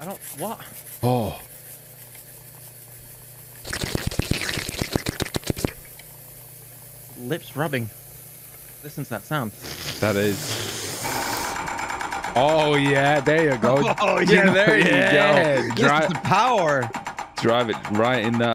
I don't. What? Oh. Lips rubbing. Listen to that sound. That is. Oh yeah, there you go. Oh yeah, there you go. Drive, the power. drive it right in that.